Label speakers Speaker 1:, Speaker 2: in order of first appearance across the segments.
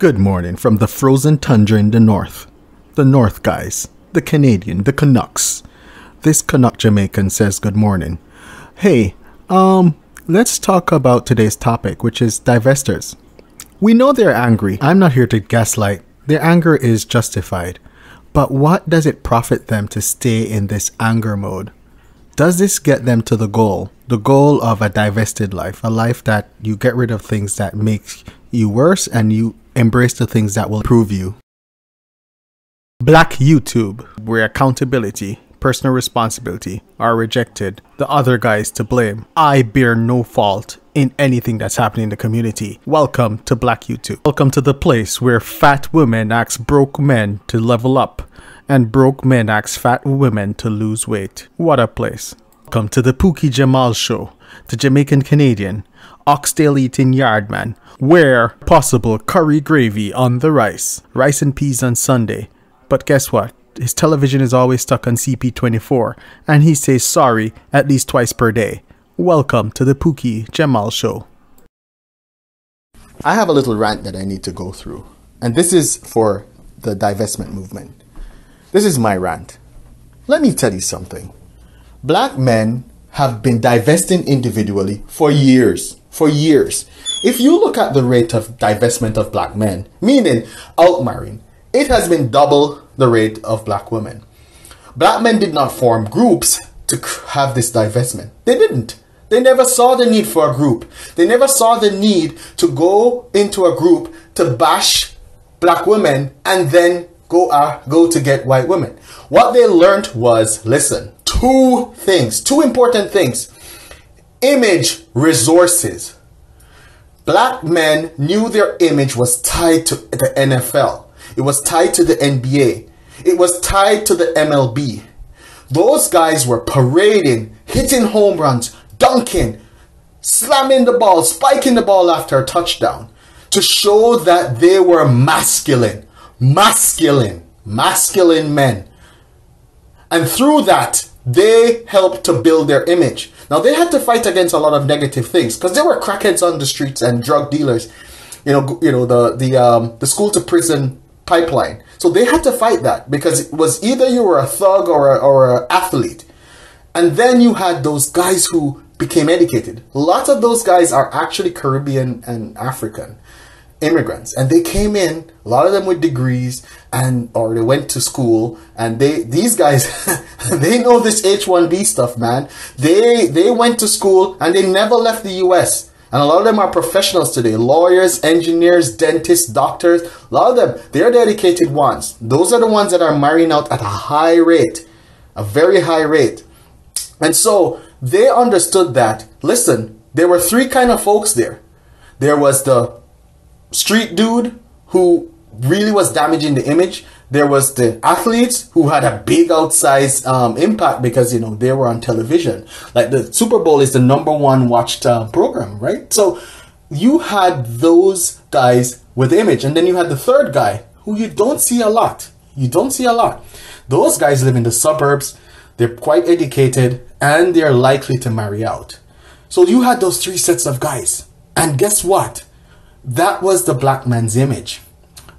Speaker 1: Good morning from the frozen tundra in the north. The North guys, the Canadian, the Canucks. This Canuck Jamaican says good morning. Hey, um, let's talk about today's topic, which is divestors. We know they're angry. I'm not here to gaslight. Their anger is justified. But what does it profit them to stay in this anger mode? Does this get them to the goal? The goal of a divested life, a life that you get rid of things that make you worse and you embrace the things that will improve you. Black YouTube, where accountability, personal responsibility are rejected, the other guys to blame. I bear no fault in anything that's happening in the community. Welcome to Black YouTube. Welcome to the place where fat women ask broke men to level up and broke men ask fat women to lose weight. What a place. Welcome to the Pookie Jamal Show, the Jamaican Canadian, oxtail eating yardman, where possible curry gravy on the rice, rice and peas on Sunday. But guess what? His television is always stuck on CP24, and he says sorry at least twice per day. Welcome to the Pookie Jamal Show. I have a little rant that I need to go through, and this is for the divestment movement. This is my rant. Let me tell you something. Black men have been divesting individually for years. For years. If you look at the rate of divestment of black men, meaning outmarrying, it has been double the rate of black women. Black men did not form groups to have this divestment. They didn't. They never saw the need for a group. They never saw the need to go into a group to bash black women and then go uh, go to get white women. What they learned was listen, two things, two important things. Image resources. Black men knew their image was tied to the NFL. It was tied to the NBA. It was tied to the MLB. Those guys were parading, hitting home runs, dunking, slamming the ball, spiking the ball after a touchdown to show that they were masculine masculine, masculine men. And through that, they helped to build their image. Now they had to fight against a lot of negative things because there were crackheads on the streets and drug dealers. You know, you know the the um, the school to prison pipeline. So they had to fight that because it was either you were a thug or a, or an athlete, and then you had those guys who became educated. Lots of those guys are actually Caribbean and African immigrants. And they came in a lot of them with degrees and or they went to school and they these guys they know this h1b stuff man. They they went to school and they never left the us and a lot of them are professionals today. Lawyers engineers dentists doctors a lot of them they're dedicated ones. Those are the ones that are marrying out at a high rate a very high rate. And so they understood that listen there were three kind of folks there. There was the street dude who really was damaging the image. There was the athletes who had a big outsized um, impact because you know they were on television. Like the Super Bowl is the number one watched uh, program, right? So you had those guys with image, and then you had the third guy who you don't see a lot. You don't see a lot. Those guys live in the suburbs. They're quite educated and they're likely to marry out. So you had those three sets of guys. And guess what? That was the black man's image.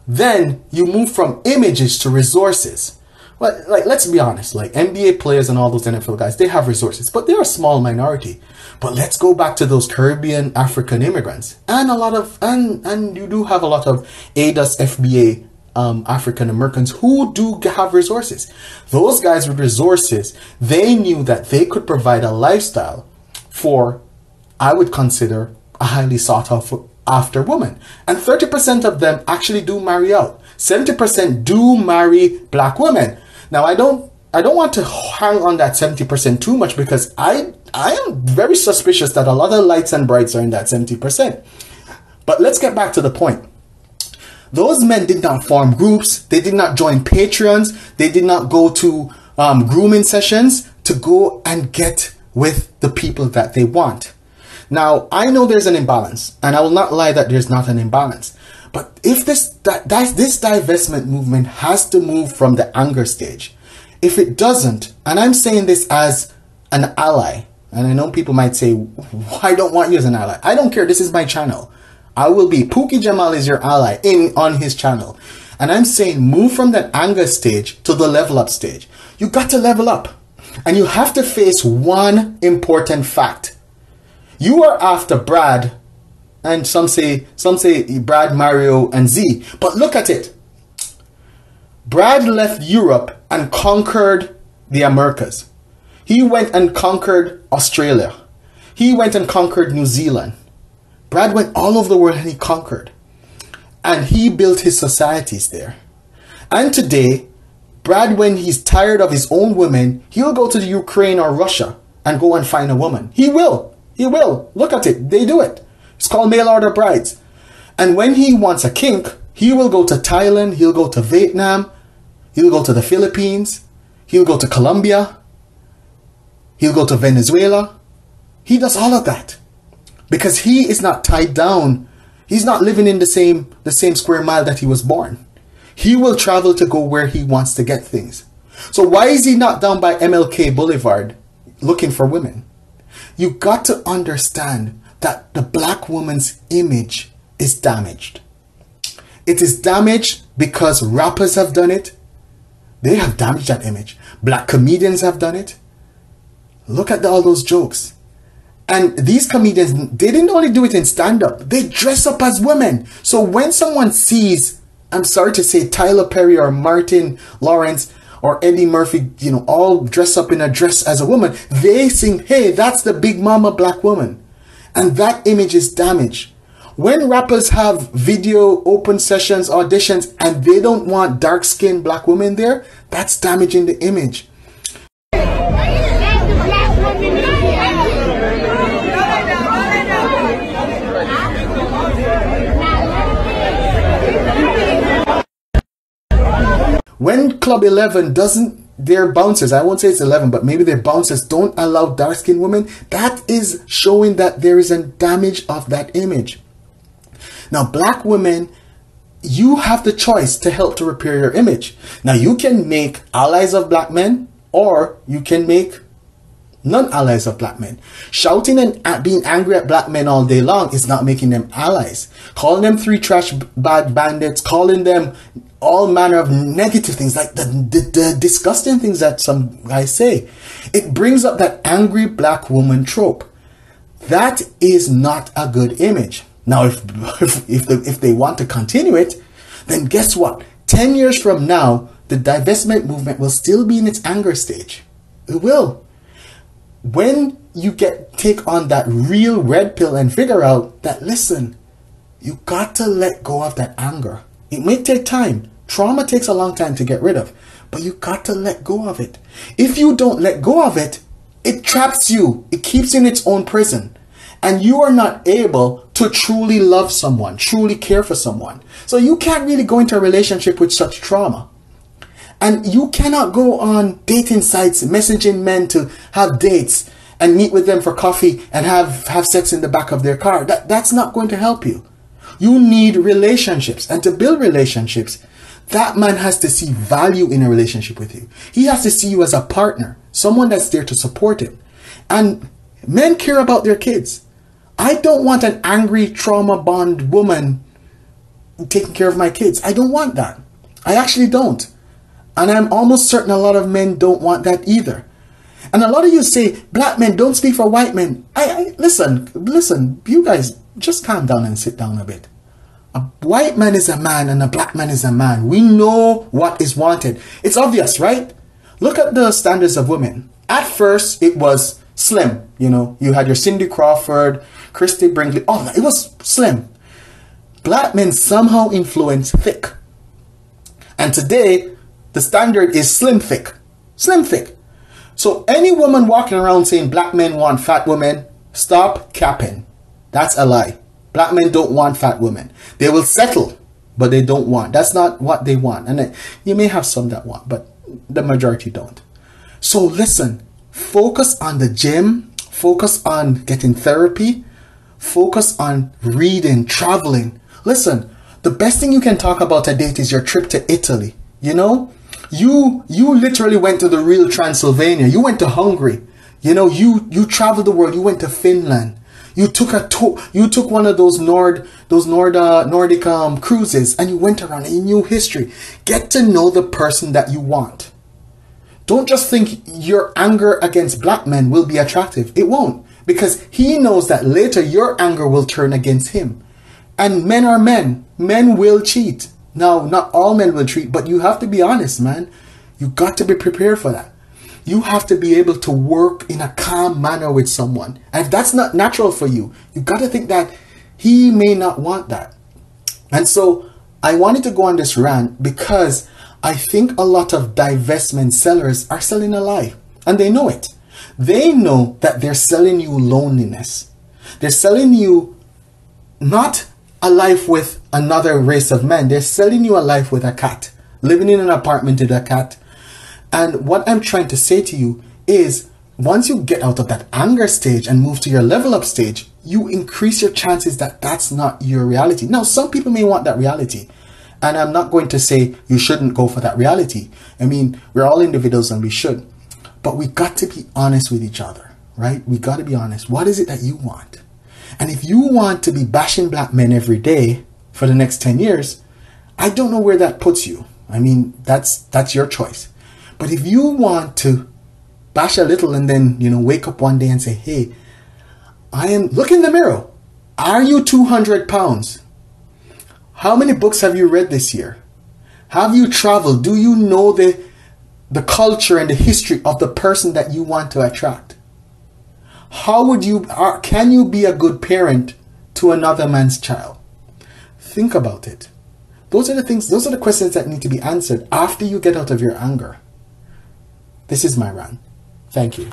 Speaker 1: Then you move from images to resources. Well, like let's be honest, like NBA players and all those NFL guys, they have resources, but they're a small minority. But let's go back to those Caribbean African immigrants, and a lot of and and you do have a lot of ADOS FBA um, African Americans who do have resources. Those guys with resources, they knew that they could provide a lifestyle for, I would consider, a highly sought after after women. And 30% of them actually do marry out. 70% do marry black women. Now I don't I don't want to hang on that 70% too much because I I am very suspicious that a lot of lights and brights are in that 70%. But let's get back to the point. Those men did not form groups, they did not join Patreons, they did not go to um, grooming sessions to go and get with the people that they want. Now, I know there's an imbalance, and I will not lie that there's not an imbalance. But if this that, this divestment movement has to move from the anger stage, if it doesn't, and I'm saying this as an ally, and I know people might say, "Why don't want you as an ally?" I don't care. This is my channel. I will be. Pookie Jamal is your ally in on his channel. And I'm saying move from that anger stage to the level up stage. You got to level up. And you have to face one important fact. You are after Brad, and some say some say Brad, Mario, and Z. But look at it. Brad left Europe and conquered the Americas. He went and conquered Australia. He went and conquered New Zealand. Brad went all over the world and he conquered. And he built his societies there. And today, Brad, when he's tired of his own women, he'll go to the Ukraine or Russia and go and find a woman. He will. He will. Look at it. They do it. It's called mail order brides. And when he wants a kink, he will go to Thailand, he'll go to Vietnam, he'll go to the Philippines, he'll go to Colombia, he'll go to Venezuela. He does all of that because he is not tied down. He's not living in the same the same square mile that he was born. He will travel to go where he wants to get things. So why is he not down by MLK Boulevard looking for women? You got to understand that the black woman's image is damaged. It is damaged because rappers have done it. They have damaged that image. Black comedians have done it. Look at all those jokes. And these comedians, they didn't only do it in stand up, they dress up as women. So when someone sees, I'm sorry to say, Tyler Perry or Martin Lawrence or Eddie Murphy, you know, all dressed up in a dress as a woman, they think, hey, that's the big mama black woman. And that image is damaged. When rappers have video open sessions, auditions, and they don't want dark skinned black women there, that's damaging the image. When Club 11 doesn't, their bouncers, I won't say it's 11, but maybe their bouncers don't allow dark skinned women, that is showing that there is a damage of that image. Now, black women, you have the choice to help to repair your image. Now, you can make allies of black men or you can make non-allies of black men. Shouting and being angry at black men all day long is not making them allies. Calling them three trash bad bandits, calling them all manner of negative things, like the, the, the disgusting things that some guys say. It brings up that angry black woman trope. That is not a good image. Now, if if if, the, if they want to continue it, then guess what? Ten years from now, the divestment movement will still be in its anger stage. It will when you get take on that real red pill and figure out that listen, you got to let go of that anger. It may take time. Trauma takes a long time to get rid of, but you got to let go of it. If you don't let go of it, it traps you. It keeps you in its own prison. And you are not able to truly love someone, truly care for someone. So you can't really go into a relationship with such trauma. And you cannot go on dating sites, messaging men to have dates and meet with them for coffee and have, have sex in the back of their car. That, that's not going to help you. You need relationships. And to build relationships, that man has to see value in a relationship with you. He has to see you as a partner, someone that's there to support him. And men care about their kids. I don't want an angry, trauma bond woman taking care of my kids. I don't want that. I actually don't. And I'm almost certain a lot of men don't want that either. And a lot of you say black men don't speak for white men. I, I listen, listen, you guys just calm down and sit down a bit. A white man is a man and a black man is a man. We know what is wanted. It's obvious, right? Look at the standards of women. At first, it was slim. You know, you had your Cindy Crawford, Christie Brinkley. Oh, it was slim. Black men somehow influence thick. And today, the standard is slim thick. Slim thick. So any woman walking around saying black men want fat women, stop capping. That's a lie. Black men don't want fat women. They will settle, but they don't want. That's not what they want. And you may have some that want, but the majority don't. So listen, focus on the gym, focus on getting therapy, focus on reading, traveling. Listen, the best thing you can talk about a date is your trip to Italy. You know, you you literally went to the real Transylvania. You went to Hungary. You know, you you traveled the world. You went to Finland. You took a tour. You took one of those Nord, those Nord, uh, Nordic um, cruises, and you went around and you knew history. Get to know the person that you want. Don't just think your anger against black men will be attractive. It won't, because he knows that later your anger will turn against him. And men are men. Men will cheat. Now, not all men will cheat, but you have to be honest, man. You got to be prepared for that you have to be able to work in a calm manner with someone. And if that's not natural for you, you've got to think that he may not want that. And so I wanted to go on this rant because I think a lot of divestment sellers are selling a lie and they know it. They know that they're selling you loneliness. They're selling you not a life with another race of men. They're selling you a life with a cat, living in an apartment with a cat, and what I'm trying to say to you is once you get out of that anger stage and move to your level up stage, you increase your chances that that's not your reality. Now, some people may want that reality. And I'm not going to say you shouldn't go for that reality. I mean, we're all individuals and we should. But we got to be honest with each other, right? We got to be honest. What is it that you want? And if you want to be bashing black men every day for the next 10 years, I don't know where that puts you. I mean, that's that's your choice. But if you want to bash a little and then, you know, wake up one day and say, hey, I am, look in the mirror. Are you 200 pounds? How many books have you read this year? Have you traveled? Do you know the, the culture and the history of the person that you want to attract? How would you, can you be a good parent to another man's child? Think about it. Those are the things, those are the questions that need to be answered after you get out of your anger. This is my run. Thank you.